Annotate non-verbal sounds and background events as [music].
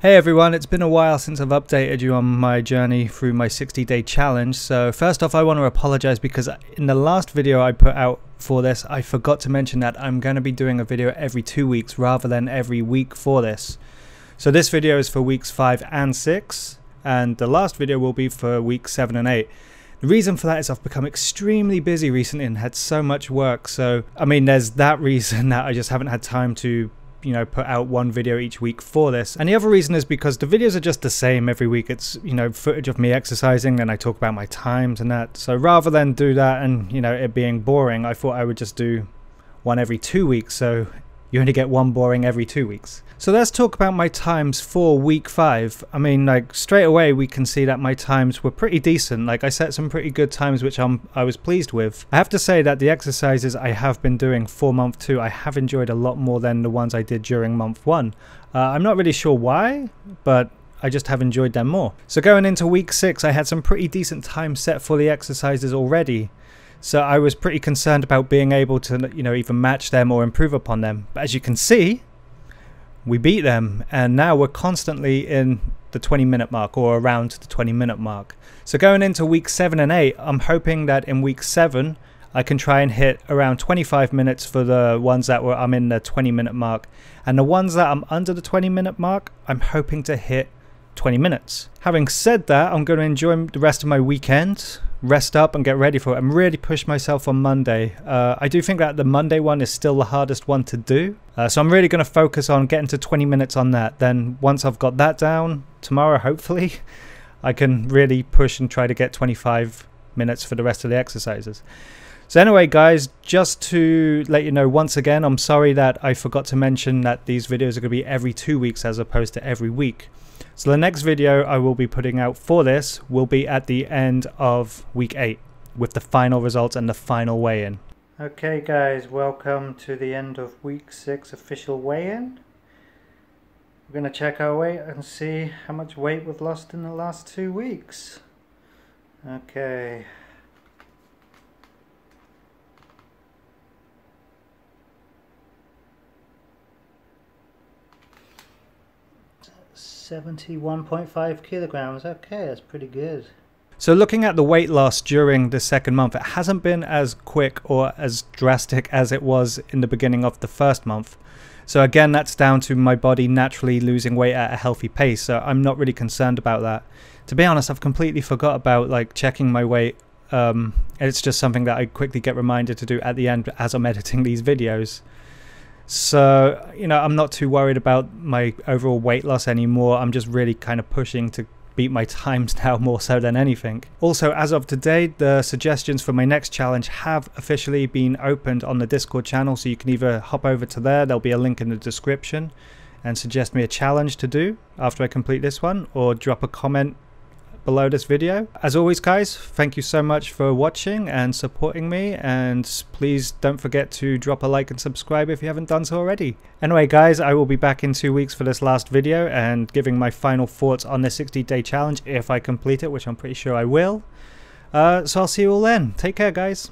Hey everyone, it's been a while since I've updated you on my journey through my 60 day challenge. So first off I want to apologize because in the last video I put out for this I forgot to mention that I'm going to be doing a video every two weeks rather than every week for this. So this video is for weeks 5 and 6 and the last video will be for week 7 and 8. The reason for that is I've become extremely busy recently and had so much work. So, I mean, there's that [laughs] reason that I just haven't had time to you know put out one video each week for this. And the other reason is because the videos are just the same every week. It's you know footage of me exercising and I talk about my times and that. So rather than do that and you know it being boring I thought I would just do one every two weeks. So you only get one boring every two weeks. So let's talk about my times for week five. I mean, like straight away we can see that my times were pretty decent. Like I set some pretty good times, which I'm I was pleased with. I have to say that the exercises I have been doing for month two, I have enjoyed a lot more than the ones I did during month one. Uh, I'm not really sure why, but I just have enjoyed them more. So going into week six, I had some pretty decent times set for the exercises already. So I was pretty concerned about being able to, you know, even match them or improve upon them. But as you can see, we beat them, and now we're constantly in the 20 minute mark or around the 20 minute mark. So going into week 7 and 8, I'm hoping that in week 7 I can try and hit around 25 minutes for the ones that were I'm in the 20 minute mark. And the ones that I'm under the 20 minute mark, I'm hoping to hit 20 minutes. Having said that, I'm going to enjoy the rest of my weekend rest up and get ready for it and really push myself on Monday. Uh, I do think that the Monday one is still the hardest one to do. Uh, so I'm really going to focus on getting to 20 minutes on that. Then once I've got that down, tomorrow hopefully, [laughs] I can really push and try to get 25 minutes for the rest of the exercises. So anyway guys, just to let you know once again, I'm sorry that I forgot to mention that these videos are going to be every two weeks as opposed to every week. So the next video I will be putting out for this will be at the end of week 8 with the final results and the final weigh-in. Okay guys, welcome to the end of week 6 official weigh-in. We're going to check our weight and see how much weight we've lost in the last two weeks. Okay. 71.5 kilograms. Okay, that's pretty good. So looking at the weight loss during the second month, it hasn't been as quick or as drastic as it was in the beginning of the first month. So again, that's down to my body naturally losing weight at a healthy pace. So I'm not really concerned about that. To be honest, I've completely forgot about like checking my weight. Um, it's just something that I quickly get reminded to do at the end as I'm [laughs] editing these videos. So, you know, I'm not too worried about my overall weight loss anymore. I'm just really kind of pushing to beat my [laughs] times now more so than anything. Also, as of today, the suggestions for my next challenge have officially been opened on the Discord channel, so you can either hop over to there, there'll be a link in the description, and suggest me a challenge to do after I complete this one, or drop a comment below this video. As always guys, thank you so much for watching and supporting me and please don't forget to drop a like and subscribe if you haven't done so already. Anyway guys, I will be back in two weeks for this last video and giving my final thoughts on the 60 day challenge if I complete it, which I'm pretty sure I will. Uh, so I'll see you all then. Take care guys.